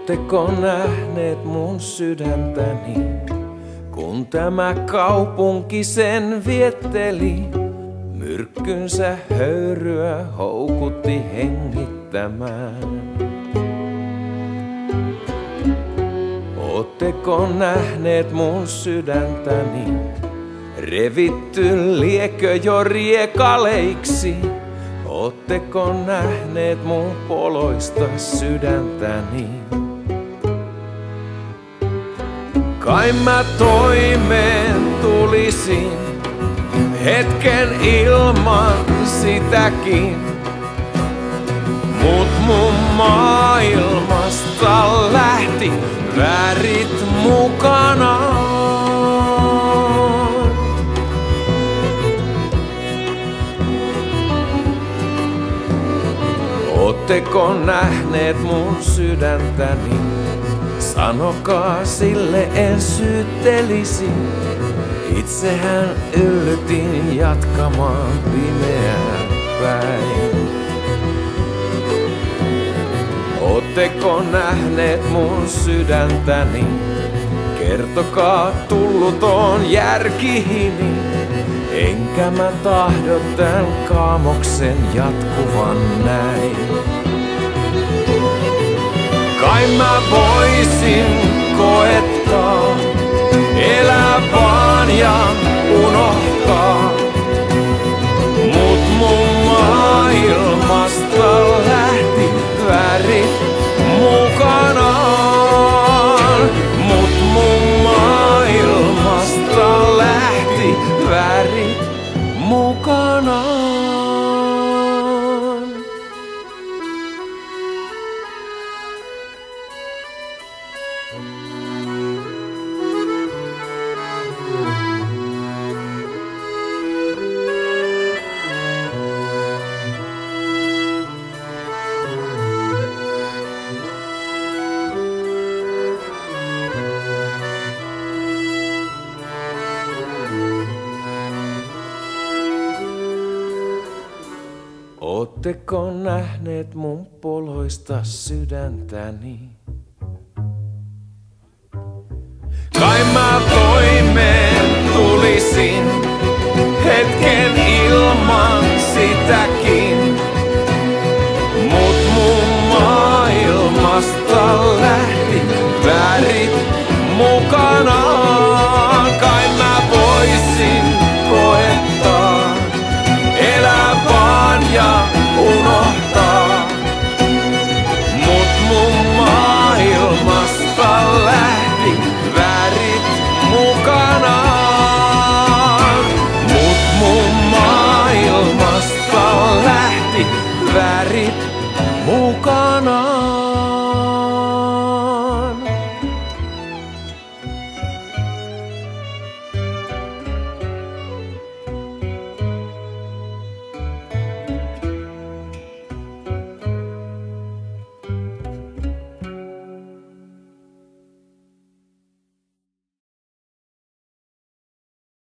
Ootteko nähneet mun sydäntäni, kun tämä kaupunki sen vietteli? Myrkkynsä höyryä houkutti hengittämään. Ootteko nähneet mun sydäntäni, revitty liekö jo riekaleiksi? Ootteko nähneet mun poloista sydäntäni? Kai mä toimeen tulisin hetken ilman sitäkin. Mut mun maailmasta lähti värit mukanaan. Ootteko nähneet mun sydäntäni? Sanokaa sille en syyttelisi. Itsehän yllytin jatkamaan pimeään päin. Ootteko nähneet mun sydäntäni? Kertokaa tullut on järkihini. Enkä mä tahdo tän kaamoksen jatkuvan näin. Kai mä voisin koettaa, Ootteko nähneet mun poloista sydäntäni? Kai mä toimeen tulisin hetken ilman sitäkin. Mut mun maailmasta lähti värit mukanaan.